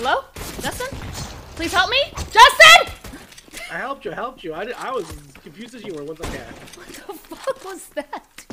Hello? Justin? Please help me? Justin! I helped you. I helped you. I, did, I was confused as you were once I. What the fuck was that?